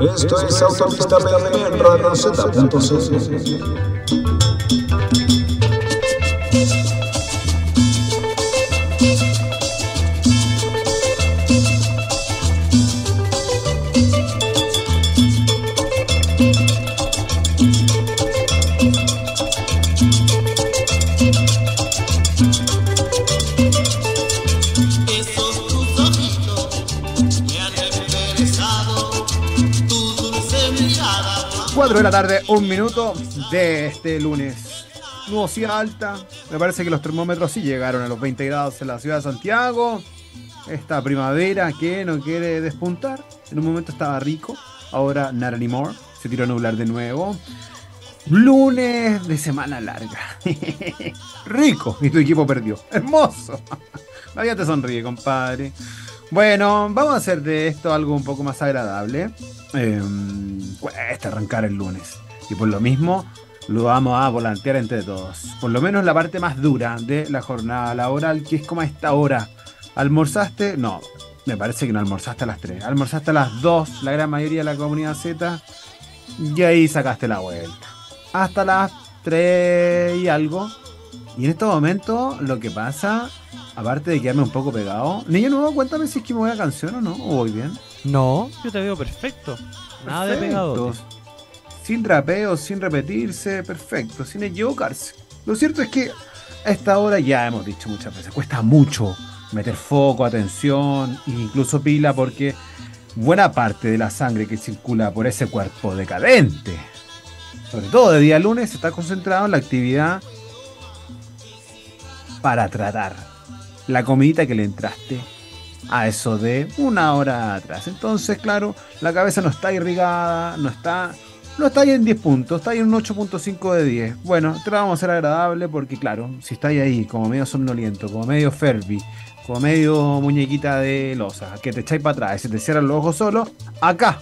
Esto es Autopista PM en RadioZ.cl. de la tarde, un minuto de este lunes. Nubosidad alta. Me parece que los termómetros sí llegaron a los 20 grados en la ciudad de Santiago. Esta primavera que no quiere despuntar. En un momento estaba rico, ahora not anymore. Se tiró a nublar de nuevo. Lunes de semana larga. rico. Y tu equipo perdió. Hermoso. La vida te sonríe, compadre. Bueno, vamos a hacer de esto algo un poco más agradable. Eh, arrancar el lunes. Y por lo mismo, lo vamos a volantear entre todos. Por lo menos la parte más dura de la jornada laboral, que es como a esta hora. ¿Almorzaste? No, me parece que no almorzaste a las 3. Almorzaste a las 2, la gran mayoría de la comunidad Z. Y ahí sacaste la vuelta. Hasta las 3 y algo. Y en este momento lo que pasa, aparte de quedarme un poco pegado. Niño nuevo, cuéntame si es que me voy a canción o no, o voy bien. No, yo te veo perfecto. Nada de pegado. Sin rapeo, sin repetirse, perfecto, sin equivocarse. Lo cierto es que a esta hora ya hemos dicho muchas veces, cuesta mucho meter foco, atención, incluso pila, porque buena parte de la sangre que circula por ese cuerpo decadente, sobre todo de día lunes, está concentrado en la actividad para tratar la comidita que le entraste a eso de una hora atrás. Entonces, claro, la cabeza no está irrigada, no está, no está ahí en 10 puntos, está ahí en un 8.5 de 10. Bueno, te la vamos a hacer agradable porque, claro, si estáis ahí como medio somnoliento, como medio Ferbi, como medio muñequita de losa, que te echáis para atrás y se te cierran los ojos solo, acá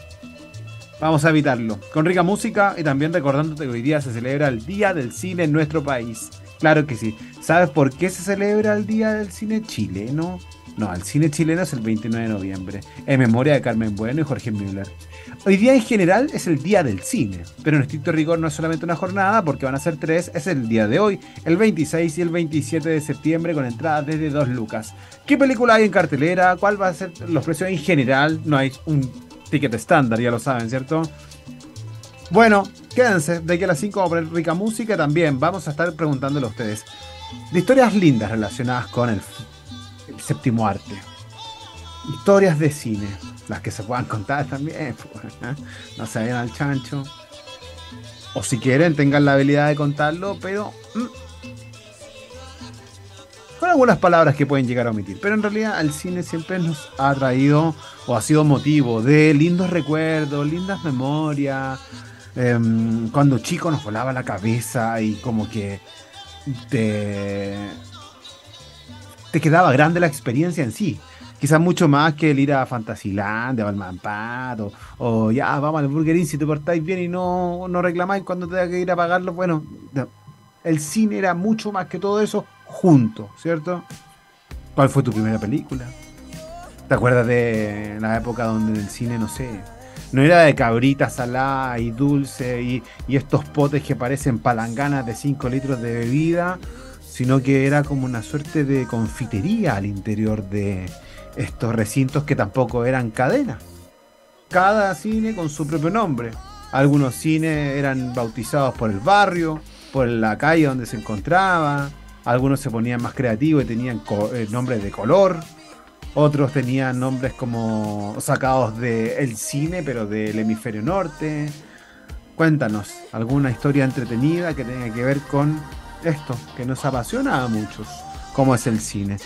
vamos a evitarlo. Con rica música y también recordándote que hoy día se celebra el Día del Cine en nuestro país. Claro que sí. ¿Sabes por qué se celebra el Día del Cine chileno? No, el cine chileno es el 29 de noviembre, en memoria de Carmen Bueno y Jorge Müller. Hoy día en general es el día del cine, pero en estricto rigor no es solamente una jornada, porque van a ser tres, es el día de hoy, el 26 y el 27 de septiembre, con entradas desde 2 lucas. ¿Qué película hay en cartelera? ¿Cuál va a ser los precios en general? No hay un ticket estándar, ya lo saben, ¿cierto? Bueno, quédense, de aquí a las 5 vamos a poner rica música también. Vamos a estar preguntándole a ustedes de historias lindas relacionadas con el, el séptimo arte. Historias de cine, las que se puedan contar también. pues, ¿eh? No se vayan al chancho. O si quieren, tengan la habilidad de contarlo, pero. mm, con algunas palabras que pueden llegar a omitir. Pero en realidad, el cine siempre nos ha traído o ha sido motivo de lindos recuerdos, lindas memorias. Em, cuando chico nos volaba la cabeza y como que te, te quedaba grande la experiencia en sí. Quizás mucho más que el ir a Fantasyland, a Balmampad, o, o ya vamos al Burger si te portáis bien y no, no reclamáis cuando tenga que ir a pagarlo. Bueno, no. el cine era mucho más que todo eso junto, ¿cierto? ¿Cuál fue tu primera película? ¿Te acuerdas de la época donde en el cine, no sé, no era de cabrita salada y dulce y, estos potes que parecen palanganas de 5 litros de bebida, sino que era como una suerte de confitería al interior de estos recintos que tampoco eran cadenas. Cada cine con su propio nombre. Algunos cines eran bautizados por el barrio, por la calle donde se encontraba. Algunos se ponían más creativos y tenían eh, nombres de color. Otros tenían nombres como sacados del cine, pero del hemisferio norte. Cuéntanos alguna historia entretenida que tenga que ver con esto, que nos apasiona a muchos, como es el cine.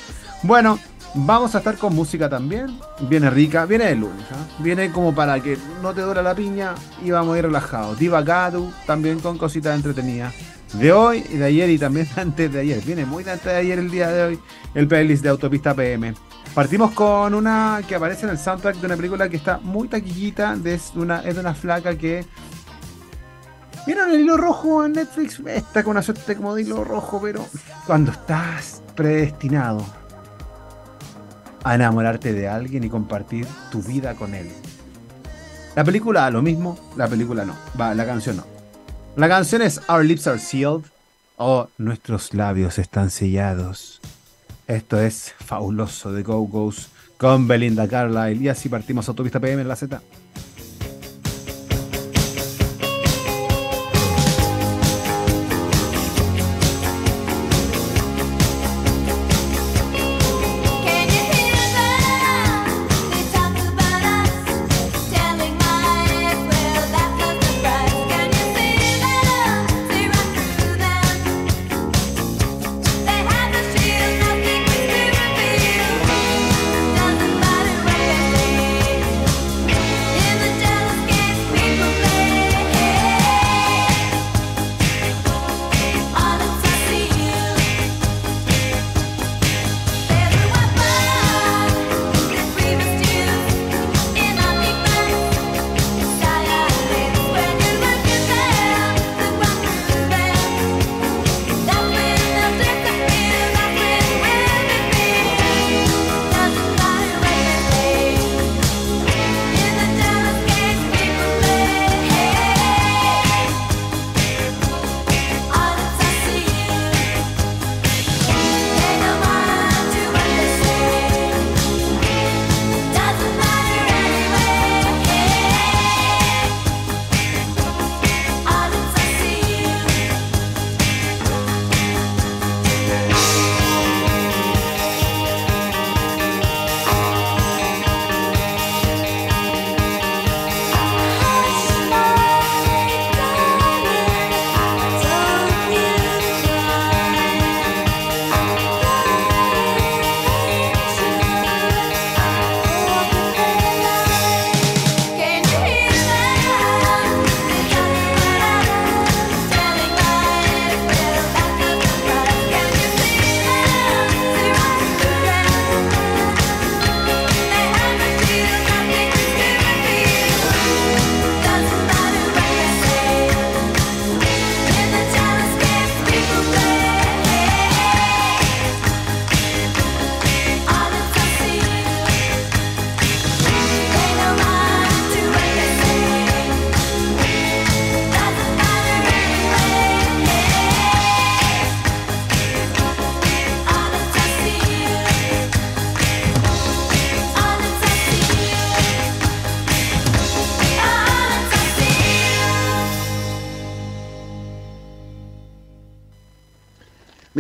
Bueno, vamos a estar con música también. Viene rica, viene de lunes. ¿ah? Viene como para que no te duela la piña y vamos a ir relajados. Diva Gadu, también con cositas entretenidas. De hoy y de ayer y también antes de ayer. Viene muy de antes de ayer el día de hoy. El playlist de Autopista PM. Partimos con una que aparece en el soundtrack de una película que está muy taquillita. de- una, es de una flaca que. ¿Vieron el hilo rojo en Netflix? Está con una suerte como de hilo rojo, pero cuando estás predestinado a enamorarte de alguien y compartir tu vida con él. La película lo mismo, la película no. Va, la canción no. La canción es Our Lips Are Sealed o Nuestros labios están sellados. Esto es fabuloso de Go Go's con Belinda Carlisle y así partimos Autopista PM en la Z.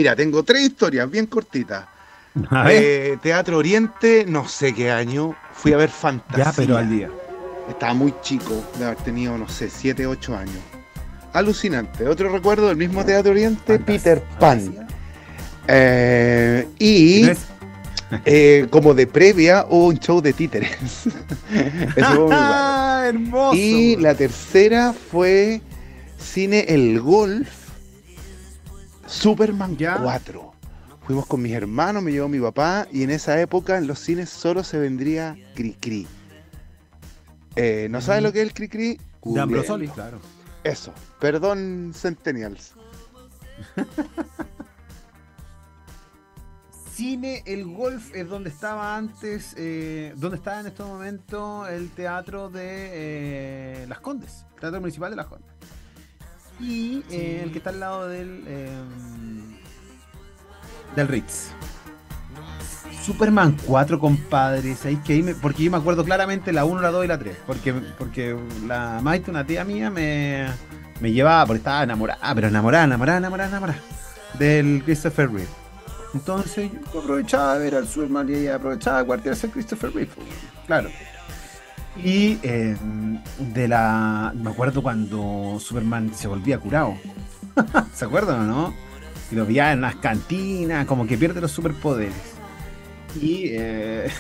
Mira, tengo tres historias bien cortitas. Eh, Teatro Oriente, no sé qué año, fui a ver Fantasía. ya, pero al día. Estaba muy chico, de haber tenido, no sé, 7, 8 años. Alucinante. Otro recuerdo del mismo Teatro Oriente, Peter Pan. Eh, y eh, como de previa hubo un show de títeres. Eso fue. ¡Ah, hermoso! Y la tercera fue Cine El Golf, Superman Ya. 4. Fuimos con mis hermanos, me llevó mi papá, y en esa época en los cines solo se vendría Cri-Cri. Eh, ¿No sabes lo que es el Cri-Cri? De. Ambrosoli, claro. Eso. Perdón, Centennials. Cine El Golf es donde estaba antes, eh, donde estaba en este momento el teatro de eh, Las Condes, Teatro Municipal de Las Condes. Y eh, el que está al lado del, eh, del Ritz. Superman 4, compadres. Ahí que ahí me- porque yo me acuerdo claramente la 1, la 2 y la 3. Porque, porque la Maite, una tía mía, me, me llevaba, porque estaba enamorada, pero enamorada, enamorada, enamorada, enamorada. Del Christopher Reeve. Entonces yo aprovechaba de ver al Superman y ella aprovechaba de cuartearse al Christopher Reeve. pues, Claro. Y eh, de la. Me acuerdo cuando Superman se volvía curado. ¿Se acuerdan o no? Y lo veía en las cantinas, como que pierde los superpoderes. Y eh,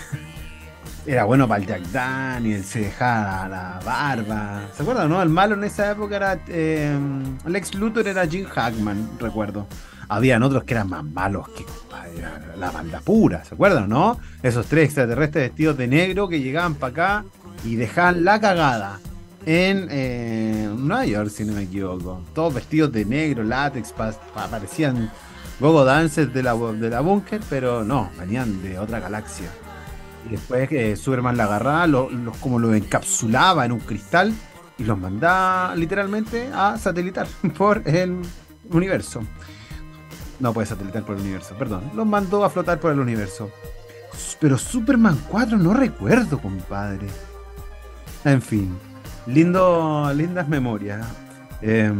era bueno para el Jack Daniel, se dejaba la barba. ¿Se acuerdan, no? El malo en esa época era. eh, Lex Luthor era Jim Hackman, recuerdo. Habían otros que eran más malos que era la banda pura, ¿se acuerdan, no? Esos tres extraterrestres vestidos de negro que llegaban para acá y dejaban la cagada en eh, Nueva York, si no me equivoco. Todos vestidos de negro, látex, pa- pa- parecían gogo dancers de la, de la búnker, pero no, venían de otra galaxia. Y después eh, Superman la agarraba, lo- los como lo encapsulaba en un cristal y los mandaba literalmente a satelitar por el universo. No puede satelitar por el universo, perdón. Los mandó a flotar por el universo. Pero Superman 4 no recuerdo, compadre. En fin, lindo, lindas memorias. Em,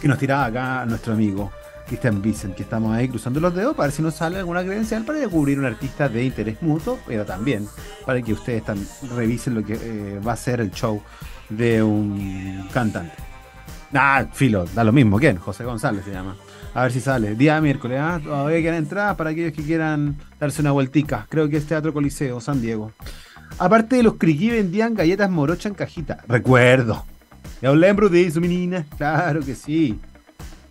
que nos tiraba acá nuestro amigo Christian Vincent, que estamos ahí cruzando los dedos para ver si nos sale alguna credencial para descubrir un artista de interés mutuo, pero también para que ustedes tam- revisen lo que eh, va a ser el show de un cantante. Ah, filo, da lo mismo, ¿quién? José González se llama. A ver si sale. Día miércoles, ¿ah? Todavía quedan entradas para aquellos que quieran darse una vueltica. Creo que es Teatro Coliseo, San Diego. Aparte de los criqui vendían galletas morocha en cajita. Recuerdo. Y lembro de eso, menina. Claro que sí.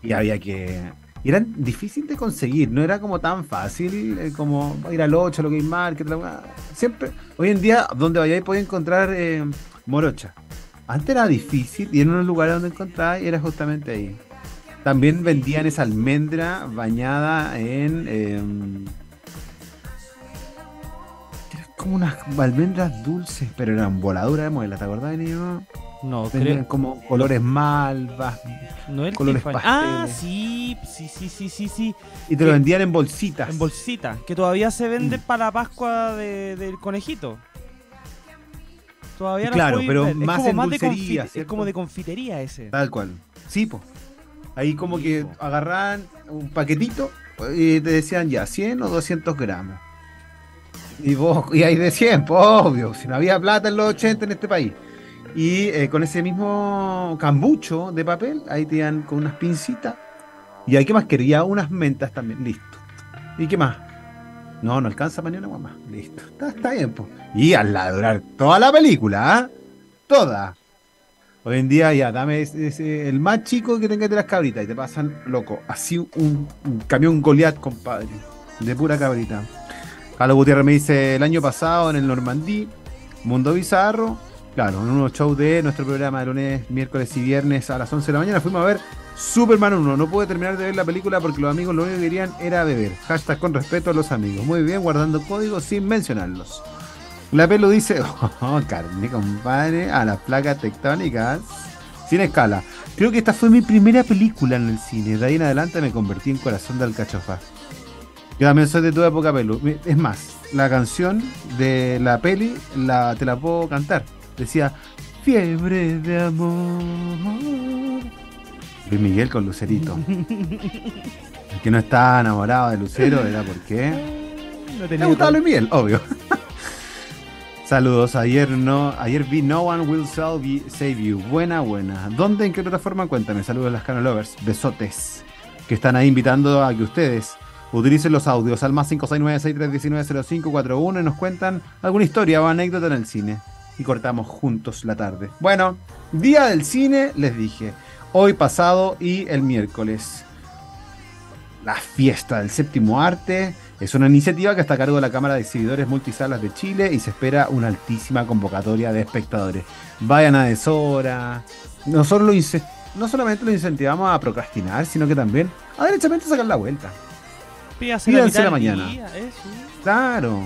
Y había que. Eran difíciles de conseguir, no era como tan fácil eh, como ir al 8, a lo Game Market. la weá. Siempre, hoy en día, donde vayáis podéis encontrar eh, morocha. Antes era difícil y en unos lugares donde encontraba era justamente ahí. También vendían esa almendra bañada en. em, como unas almendras dulces, pero eran voladuras de muela, ¿te acordás, niño? No, creo. como colores malvas No el colores Tiffany. Ah, pasteles. sí, sí, sí, sí, sí, sí. y te lo vendían en bolsitas. En bolsita. Que todavía se vende Mm. para la Pascua de- del conejito. Todavía las Claro, pero ver. más es como en más de dulcería, Es como de confitería ese. Tal cual. Sí, po. Ahí como Sí, que po. agarraban un paquetito y te decían ya 100 o 200 gramos. Y vos, y ahí de 100, pues obvio, si no había plata en los 80 en este país. Y eh, con ese mismo cambucho de papel, ahí te iban con unas pincitas. Y ahí, ¿qué más quería? Unas mentas también, listo. ¿Y qué más? No, no alcanza guapa más. Listo. Está, está bien, pues. Y al la durar toda la película, ¿ah? Toda. Hoy en día ya, dame el más chico que tenga de las cabritas y te pasan, loco, así un, un camión Goliath, compadre, de pura cabrita. Carlos Gutiérrez me dice, el año pasado en el Normandí, Mundo Bizarro, claro, en unos shows de nuestro programa de lunes, miércoles y viernes a las 11 de la mañana, fuimos a ver Superman 1. No pude terminar de ver la película porque los amigos lo único que querían era beber. Hashtag con respeto a los amigos. Muy bien, guardando códigos sin mencionarlos. La pelo dice, oh, carne, compadre, a las placas tectónicas. Sin escala. Creo que esta fue mi primera película en el cine. De ahí en adelante me convertí en corazón de alcachofa. Yo también soy de tu época, pelu. Es más, la canción de la peli la, te la puedo cantar. Decía, fiebre de amor. Luis Miguel con Lucerito. El que no estaba enamorado de Lucero era porque... No Me gustaba Luis Miguel, obvio. Saludos, ayer no, ayer vi No One Will Save You, Save You. Buena, buena. ¿Dónde? ¿En qué plataforma? Cuéntame. Saludos a las Cano Lovers. Besotes. Que están ahí invitando a que ustedes utilicen los audios al más 569-6319-0541 y nos cuentan alguna historia o anécdota en el cine. Y cortamos juntos la tarde. Bueno, día del cine, les dije. Hoy pasado y el miércoles. La fiesta del séptimo arte es una iniciativa que está a cargo de la Cámara de Exhibidores Multisalas de Chile y se espera una altísima convocatoria de espectadores. Vayan a deshora. Nosotros lo no solamente lo incentivamos a procrastinar, sino que también a derechamente sacar la vuelta. Pídase Pídanse mitad la mañana. día. Claro.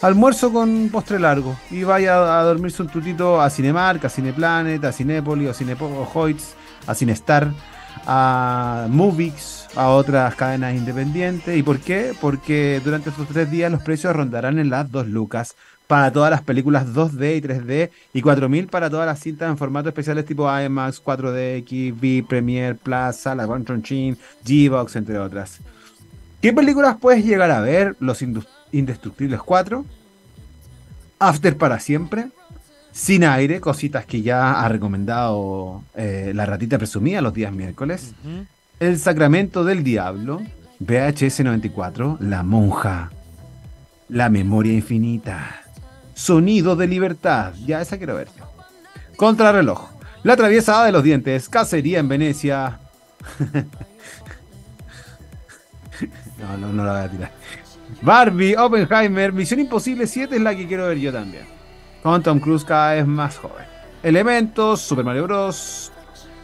Almuerzo con postre largo. Y vaya a dormirse un tutito a Cinemark, a Cineplanet, a Cinépolis, a Cinehoids, a Cinestar, a Movix, a otras cadenas independientes. ¿Y por qué? Porque durante estos tres días los precios rondarán en las 2 lucas para todas las películas 2D y 3D y 4000 para todas las cintas en formato especiales tipo IMAX, 4DX, V, Premiere, Plaza, la Chin, G-Box, entre otras. ¿Qué películas puedes llegar a ver? Los Indestructibles 4, After para siempre, Sin aire, cositas que ya ha recomendado eh, la ratita presumida los días miércoles. El Sacramento del Diablo, VHS 94, La Monja, La Memoria Infinita, Sonido de Libertad, ya esa quiero ver. Contrarreloj, La Traviesada de los Dientes, Cacería en Venecia. no, no, no la voy a tirar. Barbie, Oppenheimer, Misión Imposible 7 es la que quiero ver yo también. Con Tom Cruise cada vez más joven. Elementos, Super Mario Bros.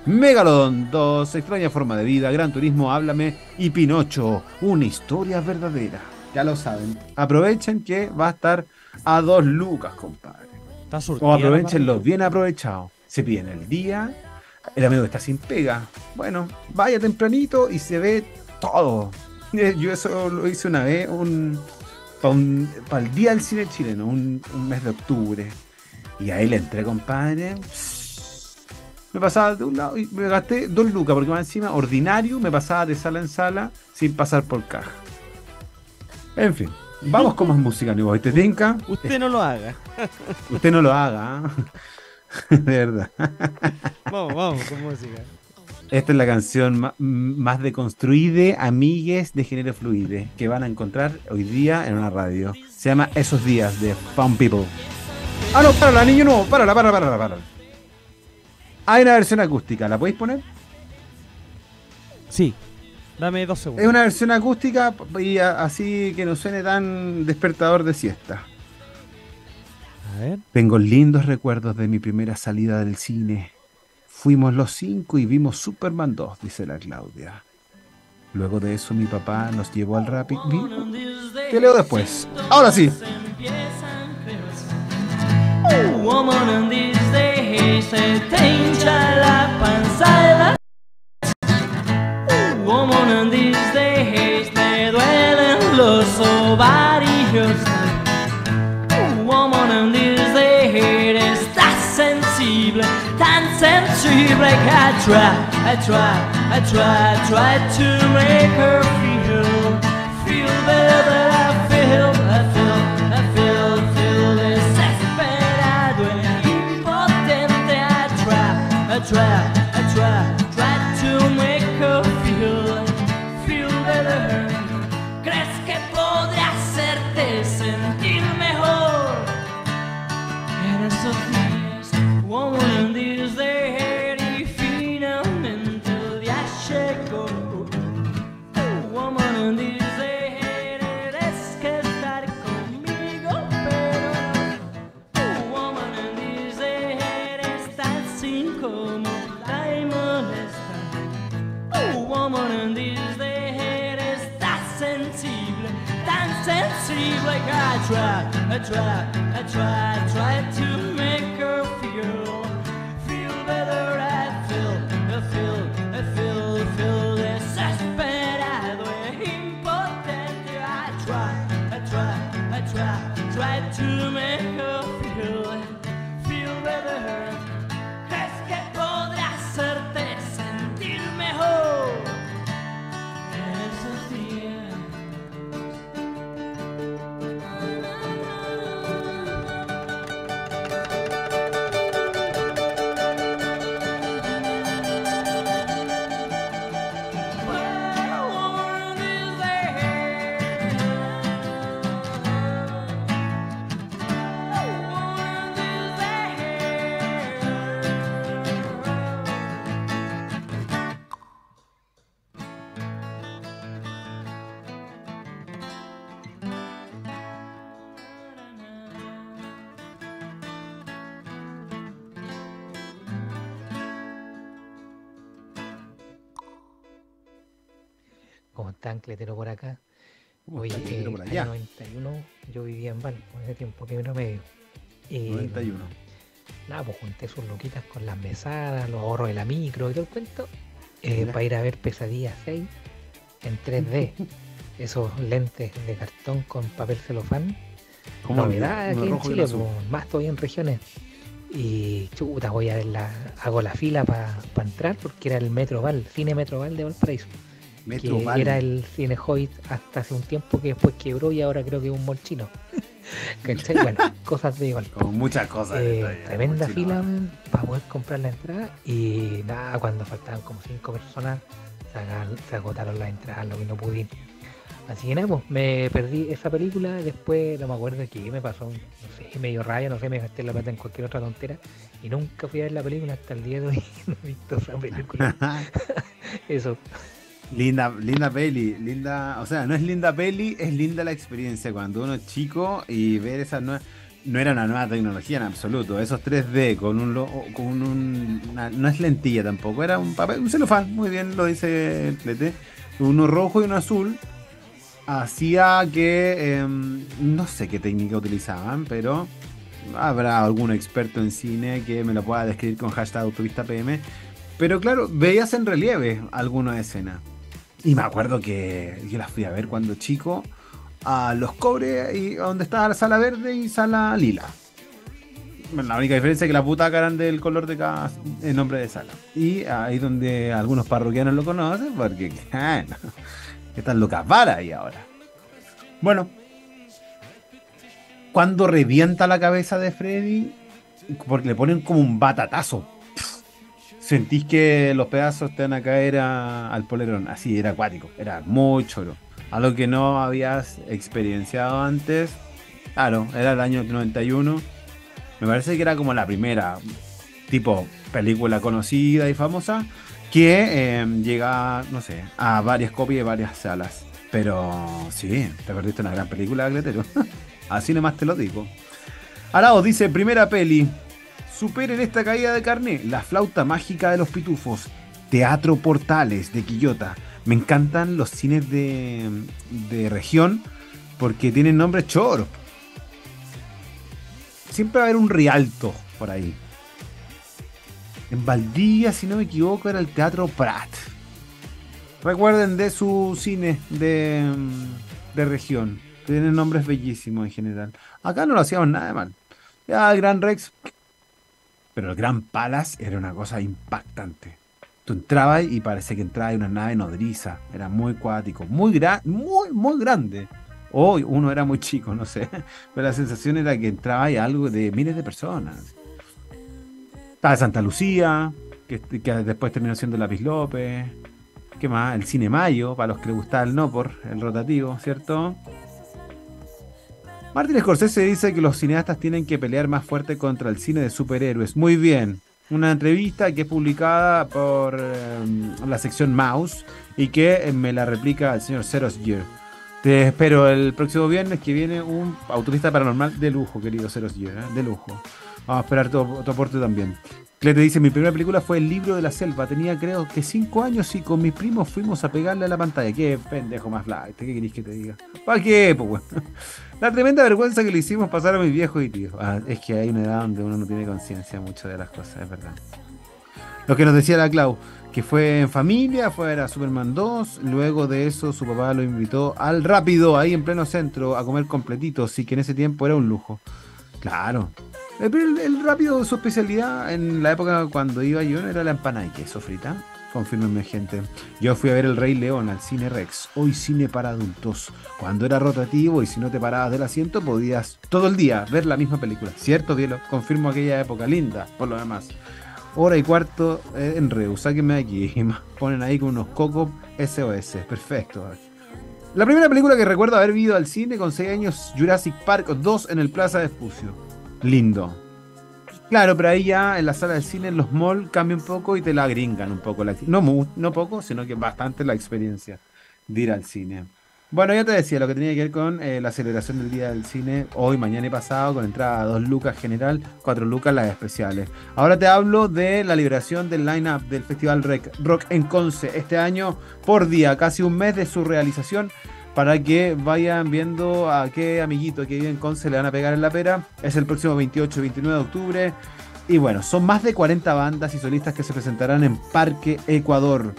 Megalodon 2, Extraña Forma de Vida, Gran Turismo, Háblame y Pinocho, una historia verdadera. Ya lo saben. Aprovechen que va a estar a dos lucas, compadre. Está surtida O aprovechenlo bien aprovechado. Se piden el día. El amigo está sin pega. Bueno, vaya tempranito y se ve todo. Eh, Yo eso lo hice una vez para el día del cine chileno, un, un mes de octubre. Y ahí le entré, compadre. Me pasaba de un lado y me gasté dos lucas, porque más encima, ordinario, me pasaba de sala en sala sin pasar por caja. En fin, vamos con más música, amigo. ¿Te tinca? Usted no lo haga. Usted no lo haga, ¿ah? de verdad. Vamos, vamos, con música. Esta es la canción más deconstruida, amigues de género fluide, que van a encontrar hoy día en una radio. Se llama Esos Días de Found People. Ah, no, párala, niño, no, párala, párala, párala, párala. Hay una versión acústica, ¿la podéis poner? Sí. Dame dos segundos. Es una versión acústica y así que no suene tan despertador de siesta. A ver. Tengo lindos recuerdos de mi primera salida del cine. Fuimos los cinco y vimos Superman 2, dice la Claudia. Luego de eso mi papá nos llevó al Rapid. ¿Qué leo después? Ahora sí. Te la Woman these days te duelen los ovarios sensible que I try, I try, I try, I try to make her feel, feel better than I feel, I feel, I feel, feel desesperado e impotente. I try, I try, I tried, I tried, I tried to make her feel ¿Cómo están, Cletero por acá? ¿Cómo Oye, está, Cletero, eh, por año allá? 91 yo vivía en Valpo en ese tiempo, primero medio. Y 91. nada, pues junté sus loquitas con las mesadas, los ahorros de la micro y todo el cuento, eh, para ir a ver Pesadilla 6 en 3D. Esos lentes de cartón con papel celofán. ¿Cómo Novedad aquí en Chile, pues, más todavía en regiones. Y chuta, voy a ver la, hago la fila para entrar porque era el Metroval, Cine Metroval de Valparaíso Metro que era el Cine Hobbit hasta hace un tiempo que después quebró y ahora creo que es un mall chino. Bueno, cosas de igual. Con muchas cosas. Eh, tremenda fila para poder comprar la entrada y nada, cuando faltaban como cinco personas se, agotaron las entradas, lo que no pude ir. Así que nada, pues me perdí esa película, después no me acuerdo qué me pasó, no sé, medio raya, no sé, me gasté la plata en cualquier otra tontera y nunca fui a ver la película hasta el día de hoy, no he visto esa película. Eso, Linda, linda peli, linda, o sea, no es linda peli, es linda la experiencia cuando uno es chico y ver esa nueva, no era una nueva tecnología en absoluto, esos 3D con un, con un una- no es lentilla tampoco, era un papel, un celofán, muy bien lo dice el Plete, uno rojo y uno azul, hacía que em, no sé qué técnica utilizaban, pero habrá algún experto en cine que me lo pueda describir con hashtag autopista PM. Pero claro, veías en relieve algunas escenas. Y me acuerdo que yo las fui a ver cuando chico a los cobres y donde estaba la sala verde y sala lila. Bueno, La única diferencia es que las butacas eran del color de cada el nombre de sala. Y ahí donde algunos parroquianos lo conocen, porque ah, no, están locas varas ahí ahora. Bueno, cuando revienta la cabeza de Freddy, porque le ponen como un batatazo. Sentís que los pedazos te van a caer al polerón. Así, era acuático, era muy choro. Algo que no habías experienciado antes. Claro, era el año 91. Me parece que era como la primera tipo película conocida y famosa que eh, llega, no sé, a varias copias de varias salas. Pero sí, te perdiste una gran película, Gletero. Así nomás te lo digo. Arao dice, primera peli. Superen esta caída de carne. La flauta mágica de los pitufos. Teatro Portales de Quillota. Me encantan los cines de, de región porque tienen nombres choros. Siempre va a haber un Rialto por ahí. En Valdivia, si no me equivoco, era el Teatro Prat. Recuerden de su cine de, de región. Tienen nombres bellísimos en general. Acá no lo hacíamos nada de mal. Ya Gran Rex. Pero el Gran Palace era una cosa impactante. Tú entrabas y parece que entrabas en una nave nodriza. Era muy cuático. Muy, gra- muy, muy grande. O uno era muy chico, no sé. Pero la sensación era que entraba y algo de miles de personas. Estaba Santa Lucía, que, que después terminó siendo Lápiz López. ¿Qué más? El Cine Mayo, para los que les gustaba el no por el rotativo, ¿cierto? Martin Scorsese dice que los cineastas tienen que pelear más fuerte contra el cine de superhéroes. Muy bien. Una entrevista que es publicada por eh, la sección Mouse y que eh, me la replica el señor Zeros Year. Te espero el próximo viernes que viene un autopista paranormal de lujo, querido Zeros Year, ¿eh? de lujo. Vamos a esperar tu aporte también. Cle te dice, mi primera película fue El libro de la selva. Tenía creo que 5 años y con mis primos fuimos a pegarle a la pantalla. Qué pendejo más flight, ¿qué querés que te diga? ¿Para qué, pues, weón? La tremenda vergüenza que le hicimos pasar a mis viejos y tíos. Ah, es que hay una edad donde uno no tiene conciencia mucho de las cosas, es verdad. Lo que nos decía la Clau, que fue en familia, fue a Superman 2, luego de eso su papá lo invitó al rápido, ahí en pleno centro, a comer completito, sí que en ese tiempo era un lujo. Claro. Pero el, el rápido, su especialidad en la época cuando iba yo era la empanada y queso frita. Confírmenme, gente. Yo fui a ver El Rey León al Cine Rex, hoy cine para adultos. Cuando era rotativo y si no te parabas del asiento, podías todo el día ver la misma película. ¿Cierto, Dielo? Confirmo aquella época linda, por lo demás. Hora y cuarto eh, en Reu, sáquenme de aquí. Ponen ahí con unos cocos SOS. Perfecto. La primera película que recuerdo haber visto al cine con 6 años, Jurassic Park 2 en el Plaza de Espucio. Lindo. Claro, pero ahí ya en la sala de cine, los malls, cambia un poco y te la gringan un poco. La, no, no poco, sino que bastante la experiencia de ir al cine. Bueno, ya te decía lo que tenía que ver con eh, la celebración del Día del Cine, hoy, mañana y pasado, con entrada a 2 lucas general, 4 lucas las especiales. Ahora te hablo de la liberación del line-up del Festival Rock en Conce este año por día, casi un mes de su realización, para que vayan viendo a qué amiguito que vive en Conce le van a pegar en la pera. Es el próximo 28 y 29 de octubre. Y bueno, son más de 40 bandas y solistas que se presentarán en Parque Ecuador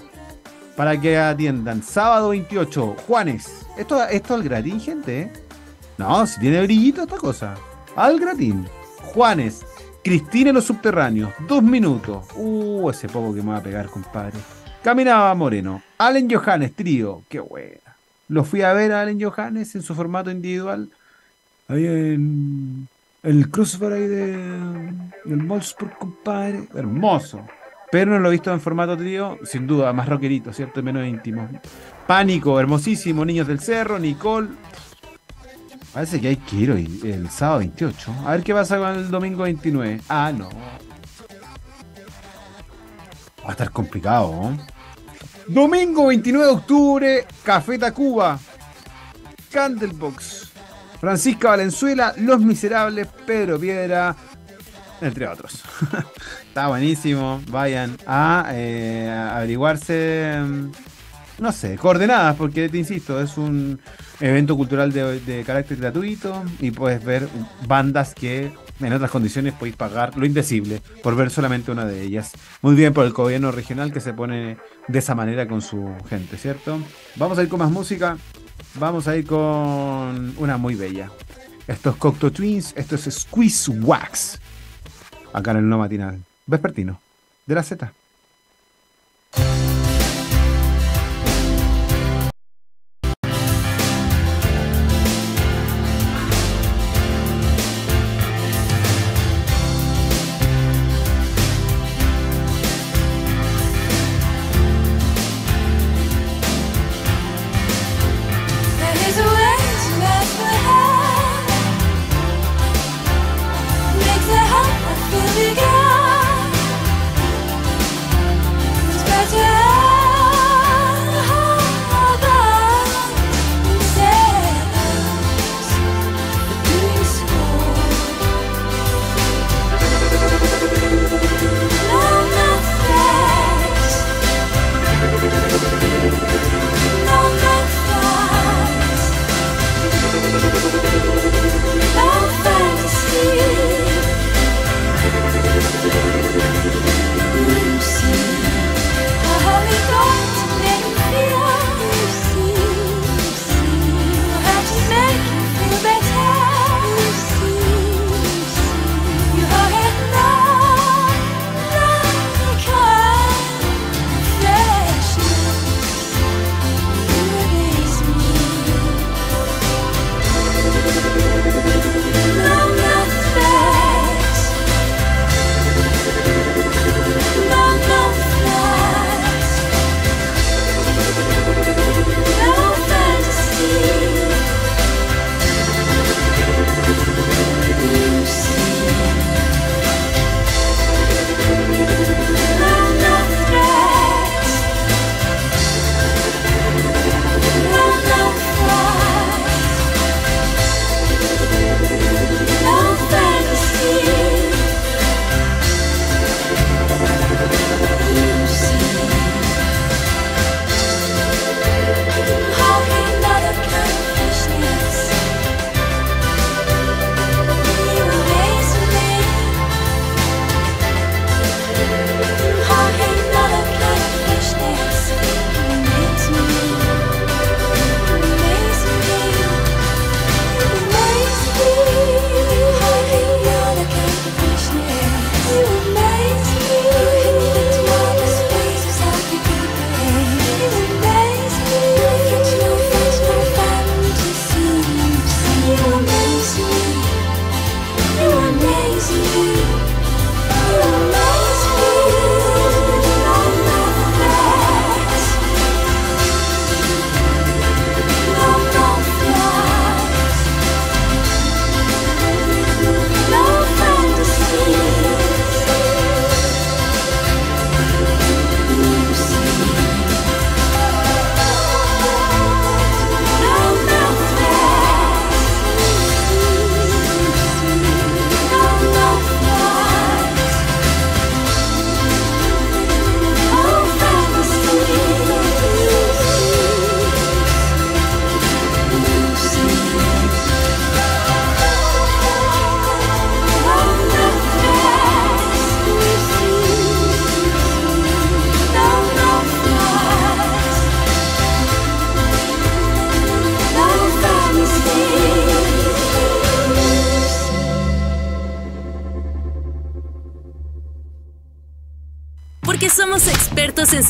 para que atiendan. Sábado 28, Juanes. Esto, esto al gratín, gente. ¿eh? No, si tiene brillito esta cosa. Al gratín. Juanes. Cristina en los subterráneos. Dos minutos. Uh, ese poco que me va a pegar, compadre. Caminaba Moreno. Allen Johannes, trío. Qué buena. Lo fui a ver a Allen Johannes en su formato individual. Ahí en el crossbar ahí de, del Molsport, compadre. Hermoso. Pero no lo he visto en formato trío, sin duda, más rockerito, ¿cierto? Menos íntimo. Pánico, hermosísimo, Niños del Cerro, Nicole. Parece que hay que ir hoy, el sábado 28. A ver qué pasa con el domingo 29. Ah, no. Va a estar complicado, ¿no? Domingo 29 de octubre, Café Tacuba, Candlebox, Francisca Valenzuela, Los Miserables, Pedro Piedra, entre otros. Está buenísimo. Vayan a eh, averiguarse mm, no sé, coordenadas, porque te insisto, es un evento cultural de, de carácter gratuito y puedes ver bandas que en otras condiciones podéis pagar lo indecible por ver solamente una de ellas. Muy bien por el gobierno regional que se pone de esa manera con su gente, ¿cierto? Vamos a ir con más música. Vamos a ir con una muy bella. Esto es Cocteau Twins, esto es Squeeze Wax. Acá en el No Matinal. Vespertino. De la Z.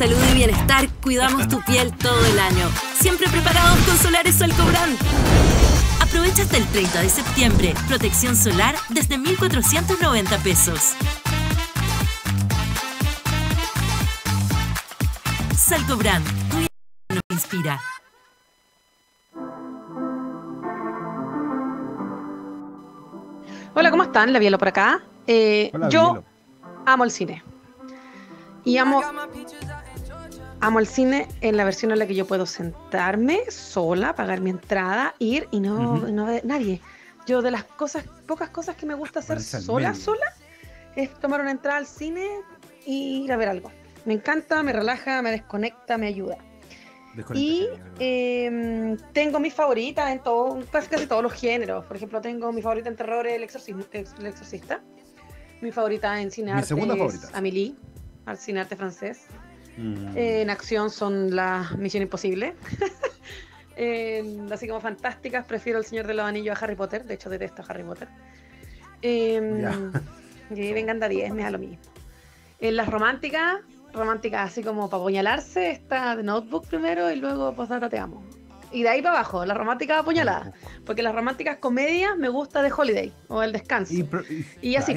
salud y bienestar, cuidamos tu piel todo el año. Siempre preparados con Solares Solcobran. Aprovecha hasta el 30 de septiembre. Protección solar desde 1,490 pesos. Salcobran, tu nos inspira. Hola, ¿cómo están? La Bielo por acá. Eh, Hola, yo Bielo. amo el cine. Y amo, amo el cine en la versión en la que yo puedo sentarme sola, pagar mi entrada, ir y no, Ujú. no ver nadie. Yo de las cosas, pocas cosas que me gusta hacer al sola, sola, es tomar una entrada al cine y ir a ver algo. Me encanta, me relaja, me desconecta, me ayuda. Y eh, tengo mis favoritas en todo, casi, casi todos los géneros. Por ejemplo, tengo mi favorita en terror, El, Exorcismo- El Exorcista. Mi favorita en cine Mi arte segunda es favorita. Amélie, al cine arte francés. Mm. Eh, en acción son las Misión Imposible. Eh, así como fantásticas, prefiero El Señor de los Anillos a Harry Potter. De hecho, detesto a Harry Potter. Eh, Ya. y vengan de a 10, me da lo mismo. En las románticas, románticas así como para apuñalarse, está The Notebook primero y luego Postdata Te Amo. Y de ahí para abajo, las románticas apuñaladas. Porque las románticas comedias me gusta The Holiday o El Descanso. Y, pro- y- Y así.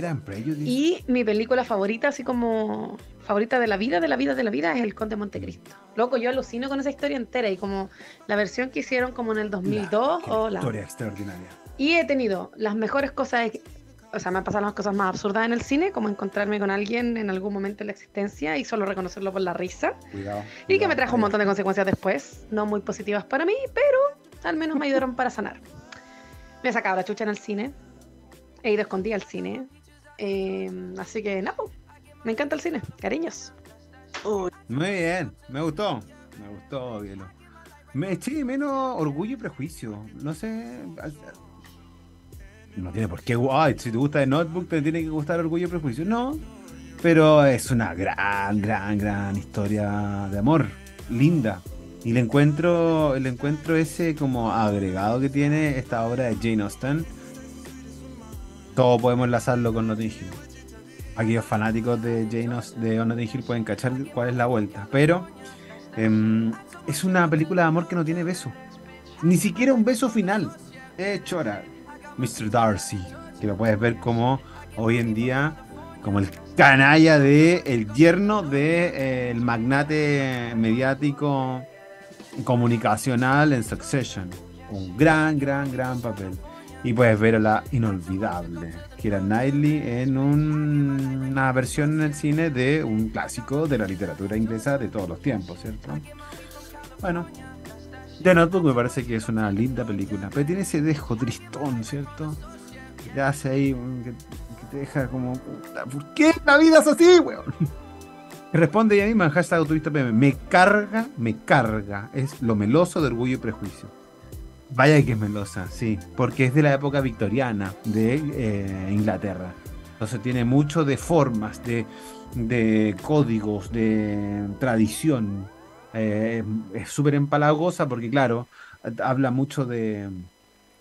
Y mi película favorita, así como favorita de la vida, de la vida, de la vida, es El Conde de Montecristo. Loco, yo alucino con esa historia entera y como la versión que hicieron como en el 2002 Qué o la... historia extraordinaria. Y he tenido las mejores cosas, o sea, me han pasado las cosas más absurdas en el cine, como encontrarme con alguien en algún momento de la existencia y solo reconocerlo por la risa. Cuidado. Y que me trajo un montón de consecuencias después, no muy positivas para mí, pero al menos me ayudaron para sanar. Me he sacado la chucha en el cine, he ido escondida al cine, eh, así que no, me encanta el cine, cariños. Muy bien, me gustó. Me gustó, Bielo. Me eché menos orgullo y prejuicio. No sé. No tiene por qué. Ay, si te gusta de Notebook, te tiene que gustar orgullo y prejuicio. No. Pero es una gran, gran, gran historia de amor. Linda. Y le encuentro, le encuentro ese como agregado que tiene esta obra de Jane Austen. Todo podemos enlazarlo con Notting Hill aquellos fanáticos de Jane Aus- de Notting Hill pueden cachar cuál es la vuelta. Pero em, es una película de amor que no tiene beso. Ni siquiera un beso final. Es chora. Mr. Darcy. Que lo puedes ver como hoy en día, como el canalla de el yerno de eh, magnate mediático comunicacional en Succession. Un gran, gran, gran papel. Y puedes ver a la inolvidable Keira Knightley en un- una versión en el cine de un clásico de la literatura inglesa de todos los tiempos, ¿cierto? Bueno, The Notebook me parece que es una linda película, pero tiene ese dejo tristón, ¿cierto? Que te hace ahí, un- que, te deja como, ¿por qué la vida es así, weón? Responde ella misma hashtag autorista PM. Me carga, me carga. Es lo meloso de orgullo y prejuicio. Vaya que es melosa, sí, porque es de la época victoriana de eh, Inglaterra. Entonces tiene mucho de formas, de, de códigos, de tradición. Eh, es súper empalagosa porque, claro, habla mucho de,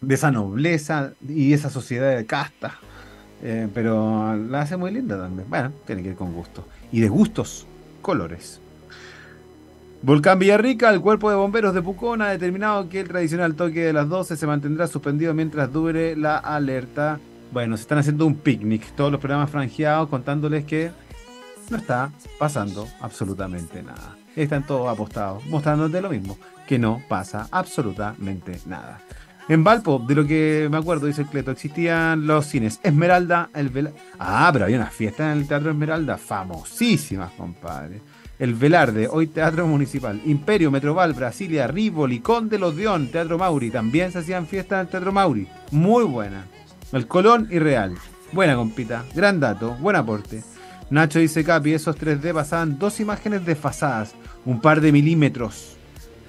de esa nobleza y esa sociedad de casta. Eh, pero la hace muy linda también. Bueno, tiene que ir con gusto. Y de gustos, colores. Volcán Villarrica, el cuerpo de bomberos de Pucón ha determinado que el tradicional toque de las 12 se mantendrá suspendido mientras dure la alerta. Bueno, se están haciendo un picnic, todos los programas franjeados contándoles que no está pasando absolutamente nada. Están todos apostados, mostrándote lo mismo, que no pasa absolutamente nada. En Valpo, de lo que me acuerdo, dice el Cleto, existían los cines Esmeralda, el Vela... Ah, pero había una fiesta en el Teatro Esmeralda, famosísimas, compadre. El Velarde, hoy Teatro Municipal. Imperio, Metroval, Brasilia, Rivoli, Conde Los Dion, Teatro Mauri. También se hacían fiestas en el Teatro Mauri. Muy buena. El Colón y Real. Buena compita. Gran dato. Buen aporte. Nacho dice Capi, esos 3D pasaban dos imágenes desfasadas. Un par de milímetros.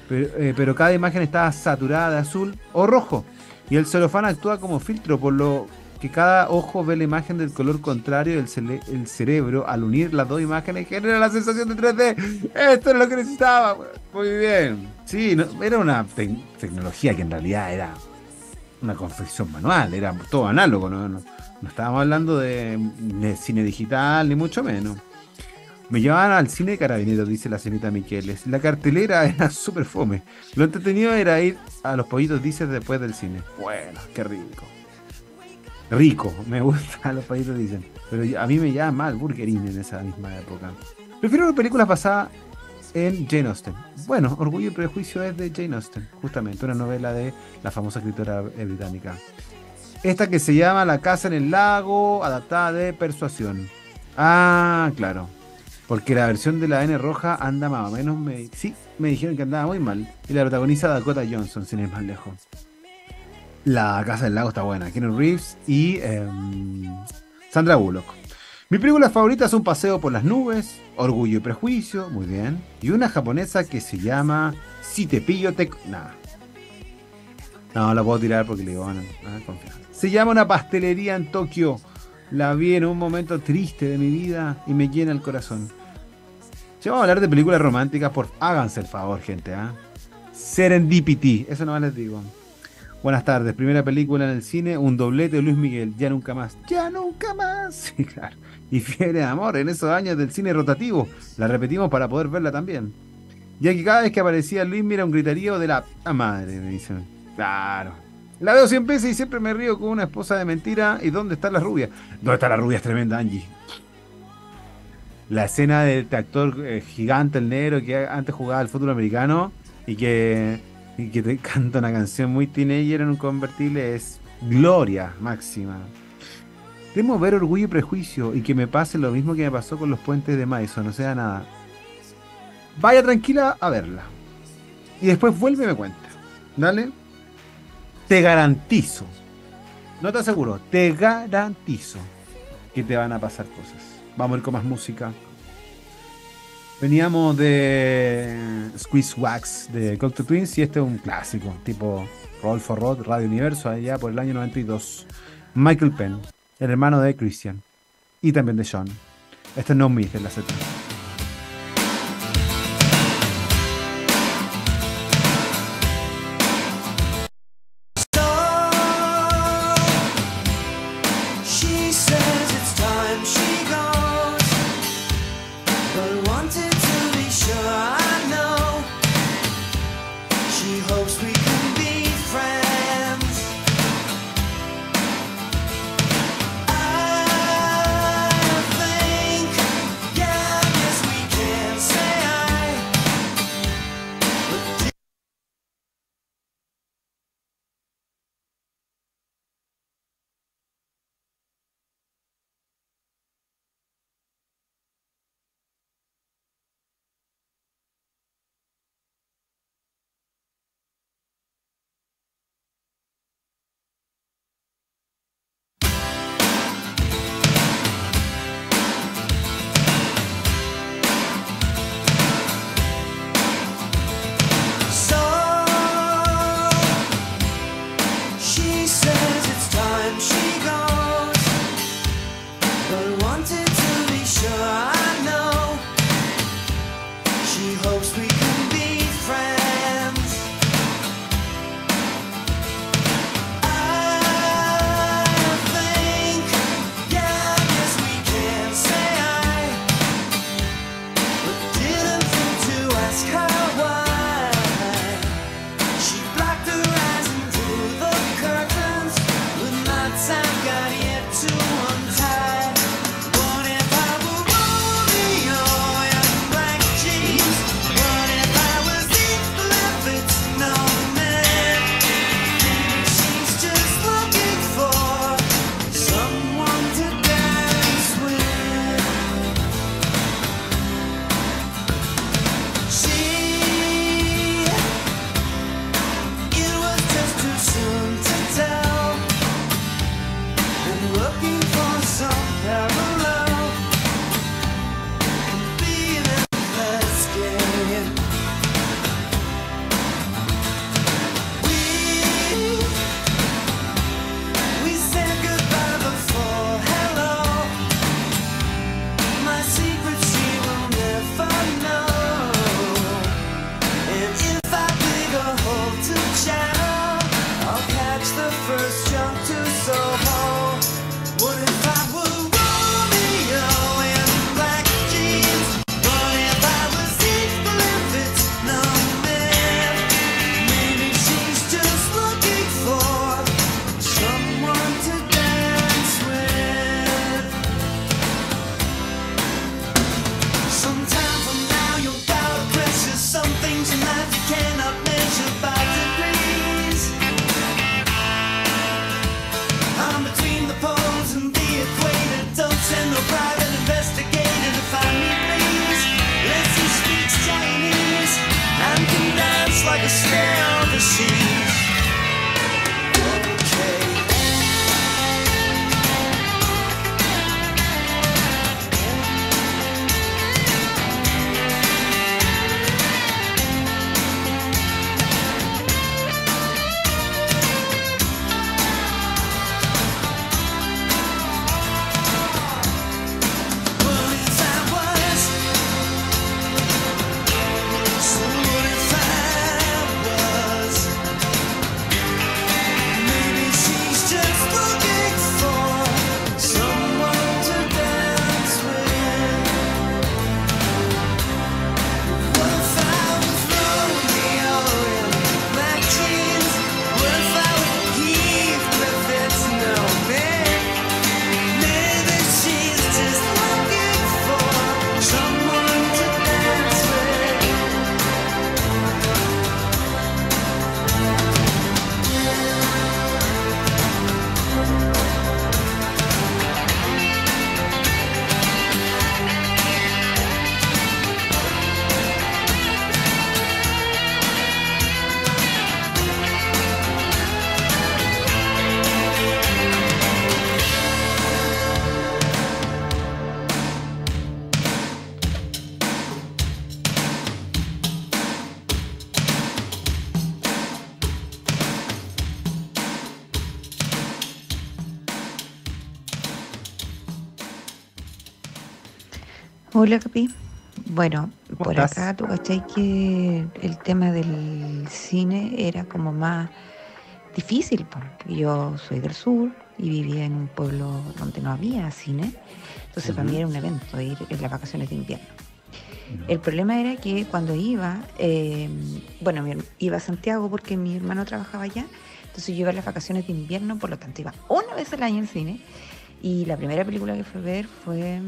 Pero, eh, cada imagen estaba saturada de azul o rojo. Y el celofán actúa como filtro, por lo que cada ojo ve la imagen del color contrario del el cerebro al unir las dos imágenes genera la sensación de 3D. Esto es lo que necesitaba. Muy bien. Sí, no- era una tec- tecnología que en realidad era una confección manual, era todo análogo, no, no, no estábamos hablando de cine digital, ni mucho menos. Me llevaban al cine de carabineros, dice la señorita Miqueles. La cartelera era súper fome. Lo entretenido era ir a los pollitos dices después del cine. Bueno, qué rico. Rico, me gusta los pollitos dicen. Pero a mí me llama mal Burger en esa misma época. Prefiero películas basadas en Jane Austen. Bueno, Orgullo y Prejuicio es de Jane Austen, justamente, una novela de la famosa escritora eh, británica. Esta que se llama La casa en el lago, adaptada de Persuasión. Ah, claro. Porque la versión de la N roja anda más o menos. Me, sí, me dijeron que andaba muy mal. Y la protagoniza Dakota Johnson, sin ir más lejos. La Casa del Lago está buena. Keanu Reeves y em, Sandra Bullock. Mi película favorita es Un paseo por las nubes, Orgullo y prejuicio, muy bien. Y una japonesa que se llama Si te pillo te... Nah. No, la puedo tirar porque le digo, bueno, ah, confía. Se llama Una pastelería en Tokio. La vi en un momento triste de mi vida y me llena el corazón. Si vamos a hablar de películas románticas, por háganse el favor, gente, ¿ah? Serendipity, eso no les digo. Buenas tardes, primera película en el cine, un doblete de Luis Miguel, ya nunca más. Ya nunca más. Sí, claro. Y Fiebre de Amor, en esos años del cine rotativo. La repetimos para poder verla también. Ya que cada vez que aparecía Luis mira un griterío de la ¡Ah, madre, me dicen. Claro. La veo 100 veces y siempre me río con una esposa de mentira. ¿Y dónde está la rubia? ¿Dónde está la rubia? Es tremenda, Angie. La escena de este actor eh, gigante, el negro, que antes jugaba al fútbol americano y que, y que te canta una canción muy teenager en un convertible es gloria máxima. Temo ver orgullo y prejuicio y que me pase lo mismo que me pasó con los puentes de Madison, o sea, nada. Vaya tranquila a verla. Y después vuelve y me cuenta. ¿Dale? Te garantizo. No te aseguro, te garantizo que te van a pasar cosas. Vamos a ir con más música. Veníamos de Squeeze Wax de Cocteau Twins y este es un clásico, tipo Roll for Road, Radio Universo, allá por el año 92. Michael Penn, el hermano de Christian y también de John. Este es No Me de la Z. Hola, Capi. Bueno, ¿Cómo por estás? acá tú cachai que el tema del cine era como más difícil. po. Yo soy del sur y vivía en un pueblo donde no había cine. Entonces para mí era un evento ir en las vacaciones de invierno. El problema era que cuando iba, eh, bueno, iba a Santiago porque mi hermano trabajaba allá, entonces yo iba a las vacaciones de invierno, por lo tanto iba una vez al año al cine. Y la primera película que fui a ver fue eh,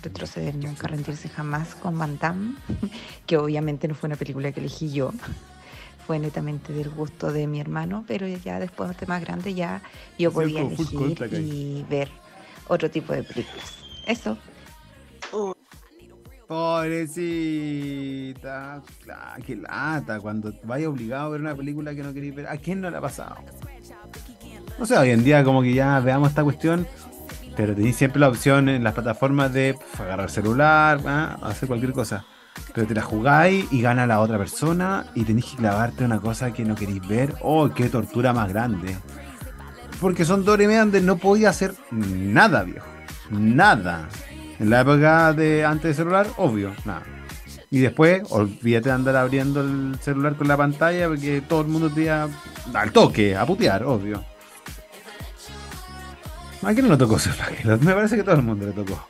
Retroceder, Nunca Rendirse Jamás con Van Damme, que obviamente no fue una película que elegí yo, fue netamente del gusto de mi hermano, pero ya después de más grande ya yo podía elegir y ver otro tipo de películas. Eso. Pobrecita. Claro, qué lata. Cuando vaya obligado a ver una película que no queréis ver. ¿A quién no le ha pasado? No sé, hoy en día como que ya veamos esta cuestión. Pero tenéis siempre la opción en las plataformas de agarrar celular, ¿ah? hacer cualquier cosa. Pero te la jugáis y gana la otra persona y tenéis que clavarte una cosa que no queréis ver. ¡Oh, qué tortura más grande! Porque son dos horas donde no podía hacer nada, viejo. Nada. En la época de antes de celular, obvio, nada. Y después, olvídate de andar abriendo el celular con la pantalla porque todo el mundo te iba al toque, a putear, obvio. ¿A quién no tocó ser flaquero? Me parece que todo el mundo le tocó.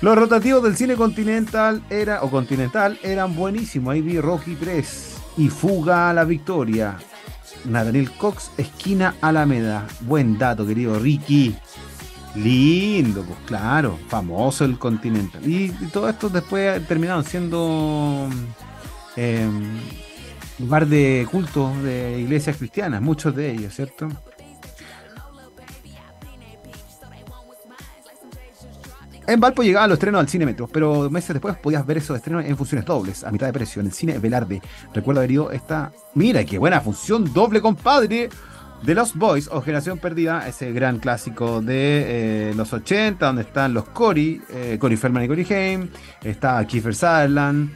Los rotativos del cine continental era, o continental eran buenísimos. Ahí vi Rocky 3 y Fuga a la Victoria. Nathaniel Cox, esquina Alameda. Buen dato, querido Ricky. Lindo, pues claro, famoso el Continental. Y, y todo esto después terminaron siendo eh, lugar de culto de iglesias cristianas, muchos de ellos, ¿cierto? En Valpo llegaban los estrenos al Cine Metro, pero meses después podías ver esos estrenos en funciones dobles, a mitad de precio, en el Cine Velarde. Recuerdo haber ido esta. Mira, qué buena función doble, compadre. The Lost Boys o Generación Perdida, ese gran clásico de eh, los 80, donde están los Cory, eh, Cory Feldman y Cory Haim, está Kiefer Sutherland,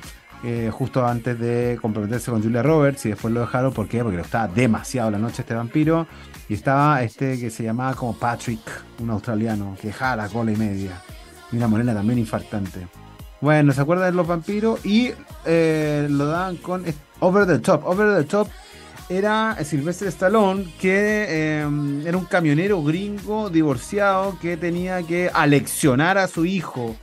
eh, justo antes de comprometerse con Julia Roberts y después lo dejaron, ¿por qué? Porque le gustaba demasiado la noche este vampiro, y estaba este que se llamaba como Patrick, un australiano, que dejaba la cola y media, y una morena también infartante. Bueno, ¿se acuerdan de los vampiros? Y eh, lo daban con Over the Top. Over the Top era Sylvester Stallone, que eh, era un camionero gringo divorciado que tenía que aleccionar a su hijo,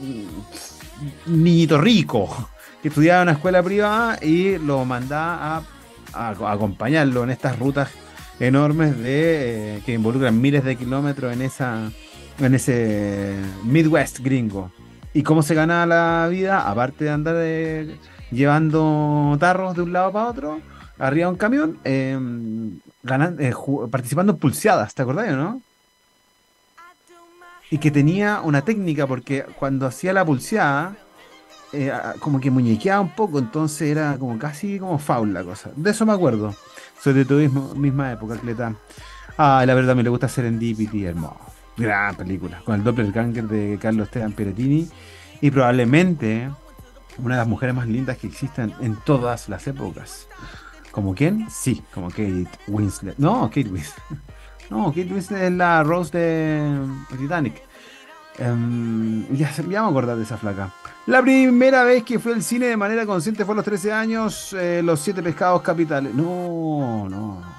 mm, niñito rico, que estudiaba en una escuela privada y lo mandaba a acompañarlo en estas rutas enormes de eh, que involucran miles de kilómetros en esa en ese Midwest gringo. ¿Y cómo se gana la vida? Aparte de andar eh, llevando tarros de un lado para otro, arriba de un camión, ganan- eh, participando en pulseadas, ¿te acordás o no? Y que tenía una técnica, porque cuando hacía la pulseada, eh, como que muñequeaba un poco, entonces era como casi como foul la cosa. De eso me acuerdo. Soy de tu misma época, Cleta. Ah, la verdad me le gusta Serendipity, hermoso. Gran película. Con el doppelganger de Carlos Esteban Peretini. Y probablemente una de las mujeres más lindas que existen en todas las épocas. ¿Como quién? Sí, como Kate Winslet. No, Kate Winslet. No, Kate Winslet es la Rose de Titanic. Em, ya, ya me acordar de esa flaca. La primera vez que fui al cine de manera consciente fue a los 13 años, eh, Los Siete Pescados Capitales. No, no.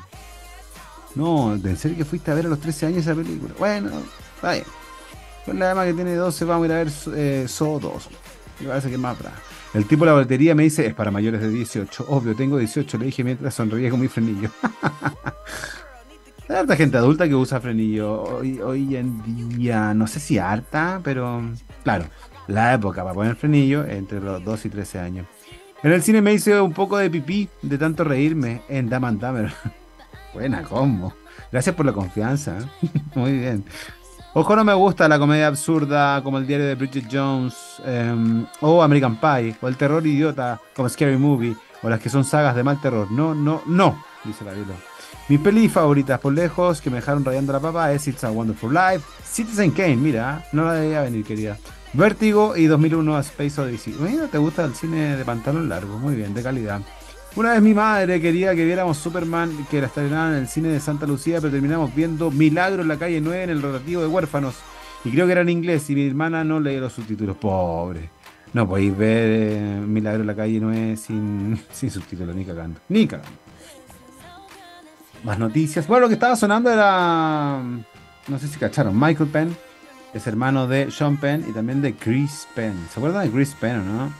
No, ¿en serio que fuiste a ver a los 13 años esa película? Bueno, está bien. Con la dama que tiene 12 vamos a ir a ver eh, 2. Me parece que es más brava. El tipo de la batería me dice, es para mayores de 18. Obvio, tengo 18, le dije mientras sonreía con mi frenillo. Hay harta gente adulta que usa frenillo hoy, hoy en día, no sé si harta, pero claro, la época para poner frenillo entre los 2 y 13 años. En el cine me hice un poco de pipí de tanto reírme en Dumb and Dumber. Buena combo. Gracias por la confianza. ¿eh? Muy bien. Ojo, no me gusta la comedia absurda como el diario de Bridget Jones, em, o American Pie, o el terror idiota como Scary Movie, o las que son sagas de mal terror. No, no, no, dice la Biblia. Mis pelis favoritas por lejos que me dejaron rayando la papa es It's a Wonderful Life, Citizen Kane, mira, no la debía venir, querida. Vértigo y 2001 A Space Odyssey. Mira, te gusta el cine de pantalón largo, muy bien, de calidad. Una vez mi madre quería que viéramos Superman, que la estrenaban en el cine de Santa Lucía, pero terminamos viendo Milagro en la calle 9 en el rotativo de huérfanos. Y creo que era en inglés y mi hermana no leía los subtítulos. Pobre. No podéis ver eh, Milagro en la calle no es sin, sin subtítulos, ni cagando. Ni cagando. Más noticias. Bueno, lo que estaba sonando era. No sé si cacharon. Michael Penn es hermano de Sean Penn y también de Chris Penn. ¿Se acuerdan de Chris Penn o no?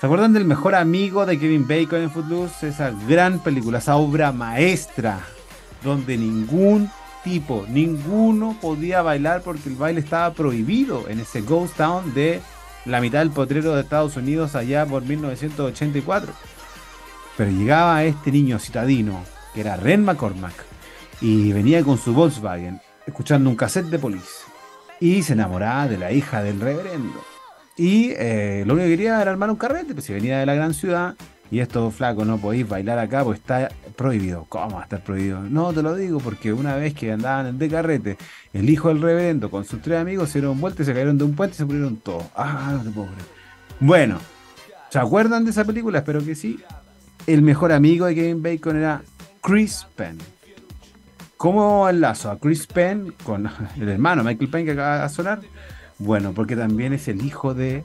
¿Se acuerdan del mejor amigo de Kevin Bacon en Footloose? Esa gran película, esa obra maestra, donde ningún tipo, ninguno podía bailar porque el baile estaba prohibido en ese Ghost Town de la mitad del potrero de Estados Unidos allá por 1984. Pero llegaba este niño citadino, que era Ren McCormack, y venía con su Volkswagen, escuchando un cassette de Police, y se enamoraba de la hija del reverendo. Y eh, lo único que quería era armar un carrete, pues si venía de la gran ciudad, y esto flaco, no podéis bailar acá, pues está prohibido. ¿Cómo va a estar prohibido? No, te lo digo, porque una vez que andaban de carrete, el hijo del reverendo con sus tres amigos se dieron vuelta y se cayeron de un puente y se murieron todos. Ah, qué pobre. Bueno, ¿se acuerdan de esa película? Espero que sí. El mejor amigo de Kevin Bacon era Chris Penn. ¿Cómo enlazo a Chris Penn con el hermano Michael Penn que acaba de sonar? Bueno, porque también es el hijo de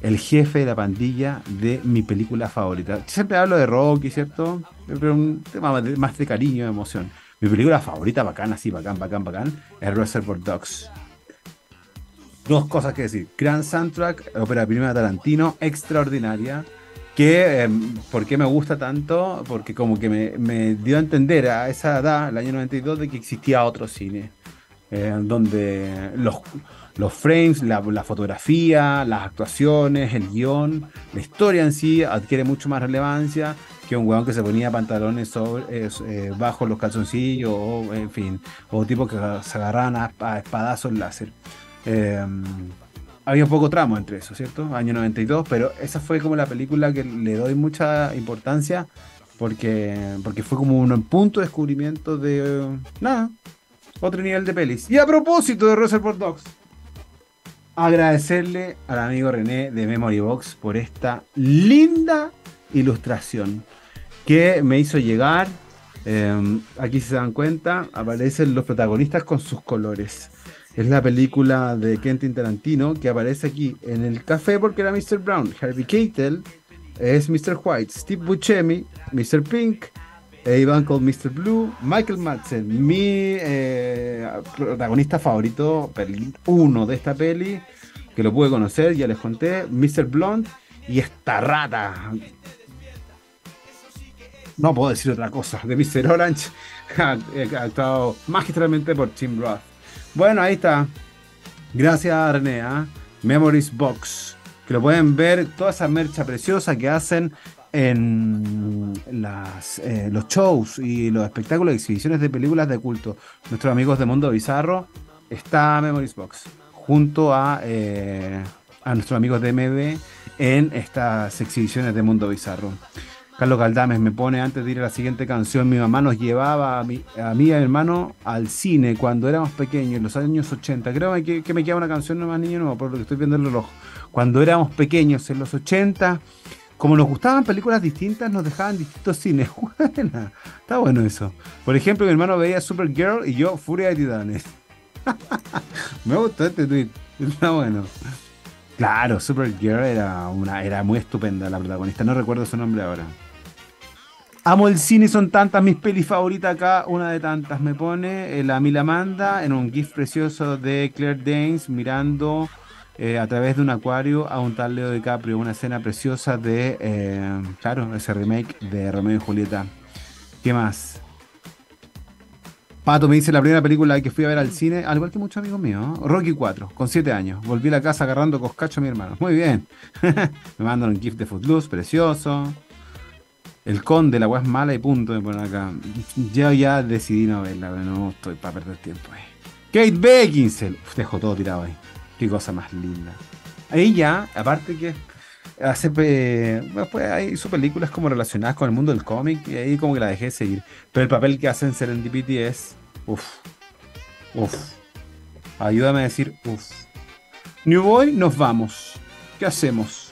el jefe de la pandilla de mi película favorita. Siempre hablo de Rocky, ¿cierto? Pero un tema más de, cariño, de emoción. Mi película favorita, bacán, así, bacán, bacán, bacán, es Reservoir Dogs. Dos cosas que decir. Gran soundtrack, ópera prima de Tarantino, extraordinaria. Que, eh, ¿por qué me gusta tanto? Porque como que me, me dio a entender a esa edad, el año 92, de que existía otro cine. eh, donde los, los frames, la, fotografía, las actuaciones, el guion, la historia en sí adquiere mucho más relevancia que un weón que se ponía pantalones sobre, eh, eh, bajo los calzoncillos, o en fin, o tipos que se agarraban a, a espadazos láser. Eh, había un poco tramo entre eso, ¿cierto? Año 92, pero esa fue como la película que le doy mucha importancia porque, porque fue como un punto de descubrimiento de nada, otro nivel de pelis. Y a propósito de Reservoir Dogs, agradecerle al amigo René de Memory Box por esta linda ilustración que me hizo llegar. Eh, aquí se dan cuenta, aparecen los protagonistas con sus colores. Es la película de Quentin Tarantino que aparece aquí en el café porque era Mr. Brown. Harvey Keitel es Mr. White. Steve Buscemi, Mr. Pink. Eh, Ivan Cole, Mr. Blue. Michael Madsen, mi eh, protagonista favorito, uno de esta peli, que lo pude conocer, ya les conté. Mr. Blonde y esta rata. No puedo decir otra cosa. De Mr. Orange, actuado magistralmente por Tim Roth. Bueno, ahí está. Gracias, René. ¿ah? Memories Box. Que lo pueden ver, toda esa mercha preciosa que hacen en las, eh, los shows y los espectáculos y exhibiciones de películas de culto. Nuestros amigos de Mundo Bizarro está Memories Box. Junto a, eh, a nuestros amigos de MB en estas exhibiciones de Mundo Bizarro. Carlos Galdames me pone antes de ir a la siguiente canción, mi mamá nos llevaba a a mí y a mi hermano al cine cuando éramos pequeños, en los años 80. Creo que, que me queda una canción nomás, niño, no, por lo que estoy viendo el reloj. Cuando éramos pequeños, en los 80, como nos gustaban películas distintas, nos dejaban distintos cines. Buena, está bueno eso. Por ejemplo, mi hermano veía Supergirl y yo Furia de Titanes. me gustó este tweet, está bueno. Claro, Supergirl era, una, era muy estupenda la protagonista, no recuerdo su nombre ahora. Amo el cine, son tantas mis pelis favoritas acá. Una de tantas me pone eh, la Mila Manda en un GIF precioso de Claire Danes mirando eh, a través de un acuario a un tal Leo DiCaprio. Una escena preciosa de, eh, claro, ese remake de Romeo y Julieta. ¿Qué más? Pato me dice la primera película que fui a ver al cine, al igual que muchos amigos míos. Rocky 4, con 7 años. Volví a la casa agarrando coscacho a mi hermano. Muy bien. me mandan un GIF de Footloose, precioso. El conde, la weá es mala y punto, me ponen acá. Yo ya decidí no verla, pero no estoy para perder tiempo ahí. Kate Beckinsale. Uf, dejo todo tirado ahí. Qué cosa más linda. Ella, aparte que hace pe- después ahí hizo películas como relacionadas con el mundo del cómic y ahí como que la dejé de seguir. Pero el papel que hace en Serendipity es. Uf. Uf. Ayúdame a decir uf. New Boy, nos vamos. ¿Qué hacemos?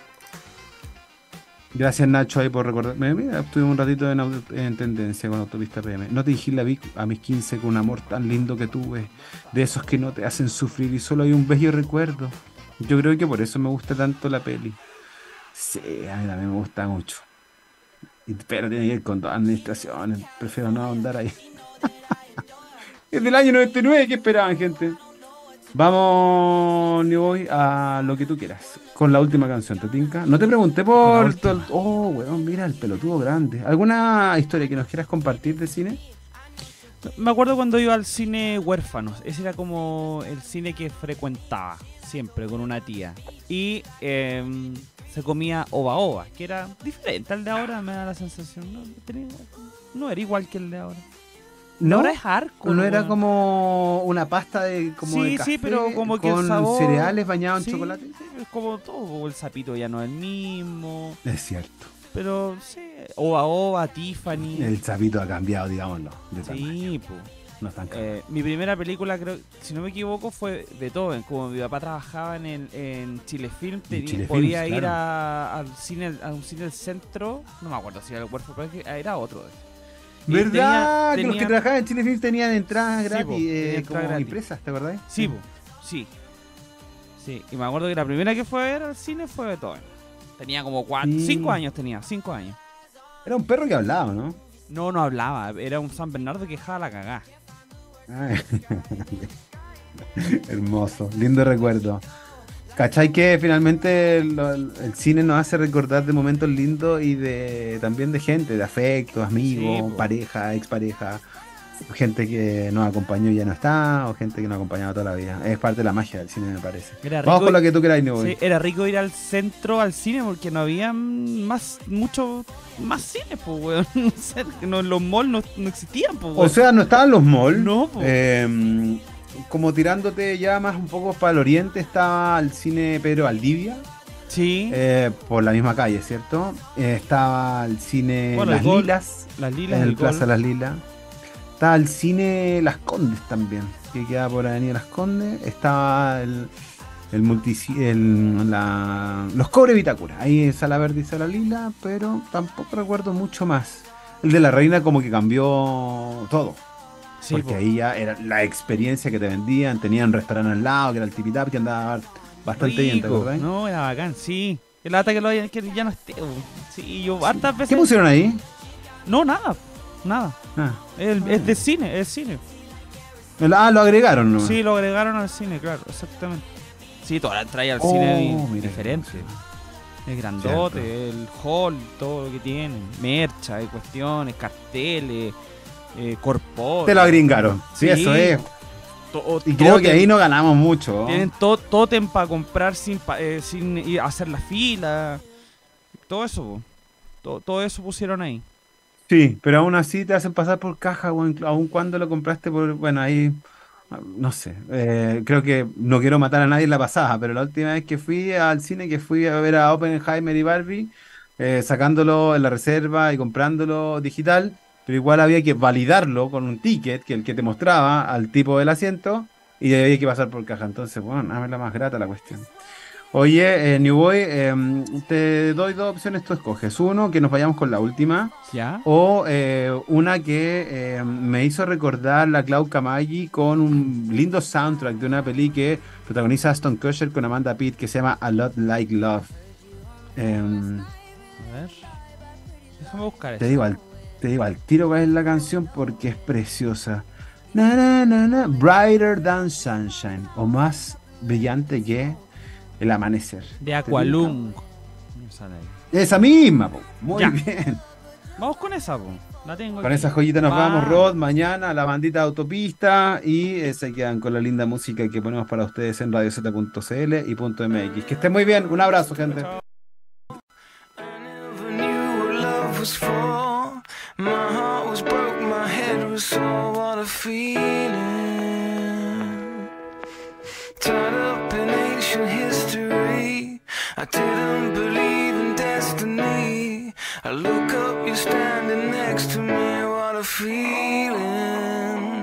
Gracias Nacho ahí por recordarme. Mira, estuve un ratito en, en tendencia con Autopista PM. No te dije la vi a mis 15 con un amor tan lindo que tuve. De esos que no te hacen sufrir y solo hay un bello recuerdo. Yo creo que por eso me gusta tanto la peli. Sí, a mí me gusta mucho. Pero tiene que ir con las administraciones. Prefiero no andar ahí. es del año 99. ¿Qué esperaban, gente? Vamos, New Boy, a lo que tú quieras. Con la última canción, ¿te tinca? No te pregunté por... todo el- Oh, weón, mira el pelotudo grande. ¿Alguna historia que nos quieras compartir de cine? Me acuerdo cuando iba al cine Huérfanos. Ese era como el cine que frecuentaba siempre con una tía. Y em, se comía ova ova, que era diferente al de ahora, me da la sensación. No, tenía- no era igual que el de ahora. No, Ahora es no era como una pasta de como de sí, café sí, pero como que el con sabor... cereales bañados Sí, en chocolate. sí, es como todo. El sapito ya no es el mismo. Es cierto. Pero sí, ova ova, Tiffany. El sapito ha cambiado, digámoslo. de Sí, po. No es tan caro. Eh, mi primera película, creo, si no me equivoco, fue Beethoven. Como mi papá trabajaba en, el, en tenía- Chilefilms, podía ir claro. a, al cine, a un cine del centro. No me acuerdo si era el huérfano, pero era otro. Y ¿Verdad? tenía- que los que trabajaban en Chile Film tenían entradas gratis, eh, entrada como gratis. impresas, ¿te acordás? Sí, po, sí. Sí, y me acuerdo que la primera que fue a ver al cine fue Beethoven. Tenía como cuatro, Sí. cinco años, tenía, cinco años. Era un perro que hablaba, ¿no? No, no hablaba, era un San Bernardo que dejaba la cagá. Ay. Hermoso, lindo recuerdo. ¿Cachai que finalmente el cine nos hace recordar de momentos lindos y de también de gente, de afectos, amigos, Sí, pareja, expareja, gente que nos acompañó y ya no está, o gente que nos ha acompañado toda la vida. Es parte de la magia del cine, me parece. Era Vamos rico con lo que tú quieras, Neo. Sí, era rico ir al centro, al cine, porque no había más, mucho, más cine, pues, weón. No, los malls no, no existían, pues, O sea, no estaban los malls. No. Eh, como tirándote ya más un poco para el oriente, estaba el cine Pedro Valdivia. Sí. eh, por la misma calle, ¿cierto? Eh, estaba el cine Bueno, Las el Gol- Lilas. Las Lilas, En el el Plaza Gol. Las Lilas. Estaba el cine Las Condes también, que queda por Avenida Las Condes. Estaba el, el el- la- los Cobre Vitacura. Ahí Sala Verde y Sala Lila, pero tampoco recuerdo mucho más. El de la Reina como que cambió todo. Sí, porque po. ahí ya era la experiencia que te vendían. Tenían un restaurante al lado, que era el Tipitap, que andaba bastante bien, ¿te acordás? No, era bacán, sí. El lata que, lo que ya no esté. Sí, yo hartas veces... ¿Qué pusieron ahí? No, nada, nada. Ah, El- Es de cine, es cine. ah, lo agregaron, ¿no? Sí, lo agregaron al cine, claro, exactamente. Sí, toda la entrada al Oh, cine es diferente. Es grandote, el hall, todo lo que tiene. Mercha, hay cuestiones, carteles, eh. Te lo agringaron. Sí, eso es. To- Y creo que ahí no ganamos mucho. Tienen to tótem para comprar sin, pa- eh, sin ir a hacer la fila. Todo eso, todo, todo eso pusieron ahí. Sí, pero aún así te hacen pasar por caja, aun cuando lo compraste por, bueno, ahí, ah, no sé, eh, creo que no quiero matar a nadie en la pasada, pero la última vez que fui al cine, que fui a ver a Oppenheimer y Barbie, eh, sacándolo en la reserva y comprándolo digital, pero igual había que validarlo con un ticket, que el que te mostraba al tipo del asiento, y había que pasar por caja, entonces, bueno, dame la más grata la cuestión. Oye, eh, New Boy, em, te doy dos opciones, tú escoges. Uno, que nos vayamos con la última. ¿Ya? O eh, una que eh, me hizo recordar la Clau Camaggi con un lindo soundtrack de una peli que protagoniza Aston Kutcher con Amanda Pitt que se llama A Lot Like Love. Em, A ver. Déjame buscar te eso. digo al, te digo al tiro cuál es la canción porque es preciosa. Na, na, na, na, Brighter than Sunshine. O más brillante que el amanecer. De ¿Te Aqualung. Esa misma, po. muy Ya. bien. Vamos con esa, po. La tengo Con aquí. esa joyita nos Va. vamos, Rod, mañana la bandita de autopista y eh, se quedan con la linda música que ponemos para ustedes en radioceta.cl y .mx. Que estén muy bien, un abrazo, gente. knew My heart was broke, my head was sore. What a feeling. Tied up in ancient history. I didn't believe in destiny. I look up, you're standing next to me. What a feeling.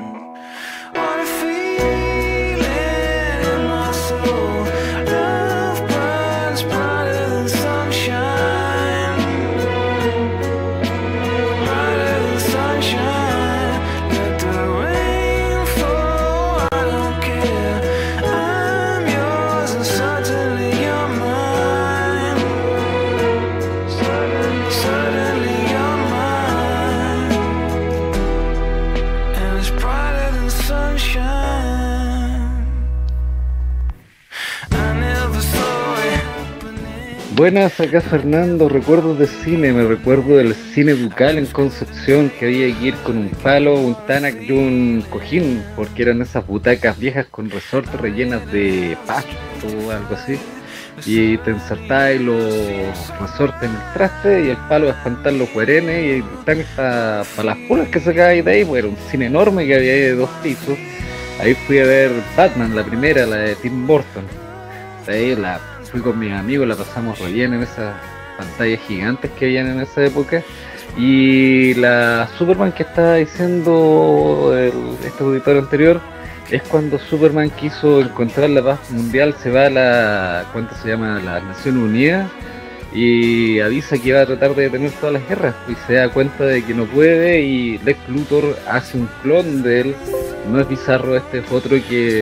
Buenas, acá Fernando, recuerdos de cine, me recuerdo del cine bucal en Concepción, que había que ir con un palo, un tanac y un cojín, porque eran esas butacas viejas con resortes rellenas de pasto o algo así, y te ensartabas los resortes en el traste y el palo de espantar los huerenes y están para las pulas que sacabais de ahí, pues era un cine enorme que había de dos pisos, ahí fui a ver Batman, la primera, la de Tim Burton, ahí la fui con mis amigos, la pasamos re bien en esas pantallas gigantes que habían en esa época. Y la Superman que estaba diciendo el, este auditorio anterior es cuando Superman quiso encontrar la paz mundial, se va a la, ¿cuánto se llama? Las Naciones Unidas y avisa que va a tratar de detener todas las guerras y se da cuenta de que no puede y Lex Luthor hace un clon de él. No es bizarro, este es otro que